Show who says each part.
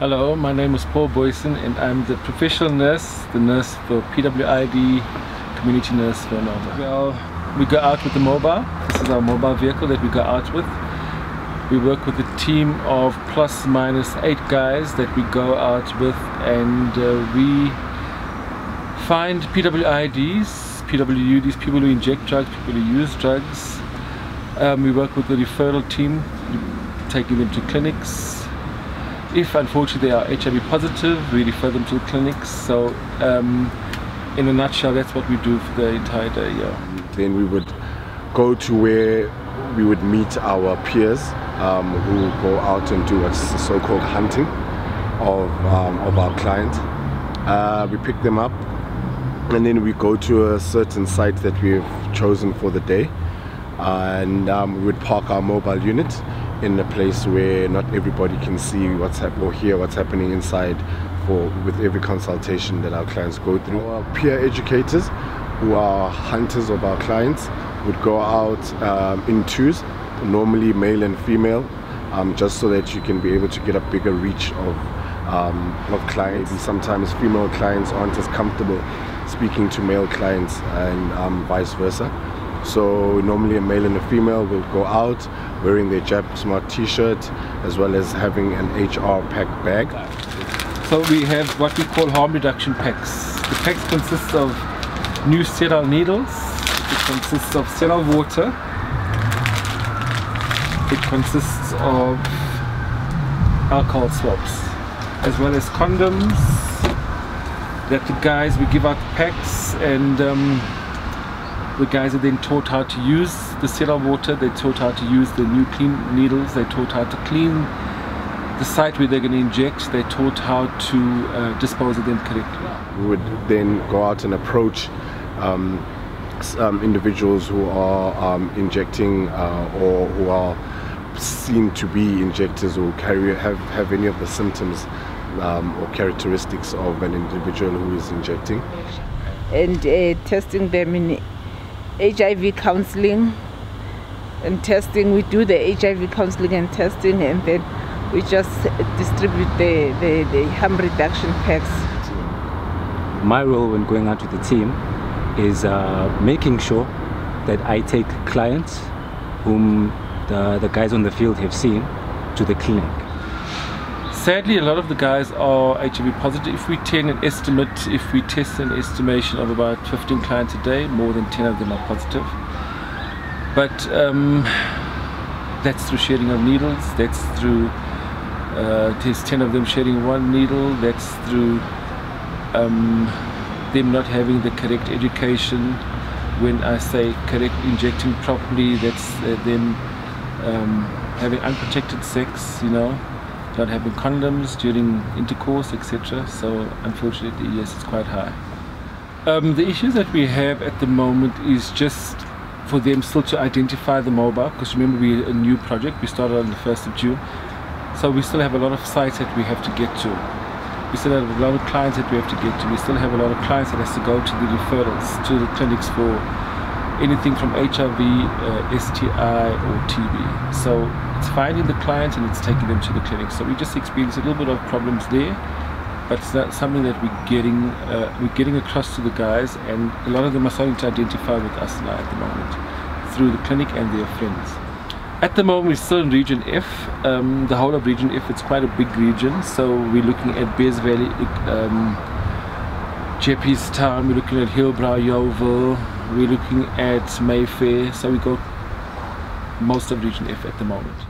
Speaker 1: Hello, my name is Paul Boyson and I'm the professional nurse, the nurse for PWID, community nurse for Anova. Well, we go out with the mobile. This is our mobile vehicle that we go out with. We work with a team of plus minus eight guys that we go out with and uh, we find PWIDs, PWU, these people who inject drugs, people who use drugs. Um, we work with the referral team, taking them to clinics, if unfortunately they are HIV positive, we refer them to the clinics. So um, in a nutshell, that's what we do for the entire day. Yeah.
Speaker 2: Then we would go to where we would meet our peers um, who go out and do what's so-called hunting of, um, of our client. Uh, we pick them up and then we go to a certain site that we've chosen for the day and um, we would park our mobile unit in a place where not everybody can see what's happening or hear what's happening inside for with every consultation that our clients go through. Our peer educators who are hunters of our clients would go out um, in twos, normally male and female, um, just so that you can be able to get a bigger reach of um, of clients. Sometimes female clients aren't as comfortable speaking to male clients and um, vice versa. So normally a male and a female will go out wearing their Jab Smart t-shirt as well as having an HR pack bag.
Speaker 1: So we have what we call harm reduction packs. The packs consist of new sterile needles, it consists of sterile water, it consists of alcohol swabs, as well as condoms that the guys, we give out packs and um, the guys are then taught how to use the sterile water, they're taught how to use the new clean needles, they're taught how to clean the site where they're going to inject, they're taught how to uh, dispose of them correctly.
Speaker 2: We would then go out and approach um, um, individuals who are um, injecting uh, or who are seen to be injectors or carry have, have any of the symptoms um, or characteristics of an individual who is injecting.
Speaker 3: And uh, testing them in HIV counseling and testing. We do the HIV counseling and testing and then we just distribute the, the, the harm reduction packs.
Speaker 4: My role when going out with the team is uh, making sure that I take clients whom the, the guys on the field have seen to the clinic.
Speaker 1: Sadly, a lot of the guys are HIV positive. If we tend an estimate, if we test an estimation of about 15 clients a day, more than 10 of them are positive. But um, that's through sharing of needles, that's through uh, there's 10 of them sharing one needle, that's through um, them not having the correct education. When I say correct injecting properly, that's uh, them um, having unprotected sex, you know, not having condoms during intercourse, etc. So unfortunately, yes, it's quite high. Um, the issue that we have at the moment is just for them still to identify the mobile, because remember we're a new project, we started on the 1st of June. So we still have a lot of sites that we have to get to. We still have a lot of clients that we have to get to. We still have a lot of clients that has to go to the referrals, to the clinics for anything from HIV, uh, STI or TB. So it's finding the clients and it's taking them to the clinic. So we just experience a little bit of problems there, but it's not something that we're getting uh, we're getting across to the guys, and a lot of them are starting to identify with us now at the moment through the clinic and their friends. At the moment, we're still in Region F. Um, the whole of Region F, it's quite a big region. So we're looking at Bez Valley, um, Town, we're looking at Hillbrow, Yeoville, we're looking at Mayfair. So we got most of Region F at the moment.